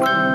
Bye.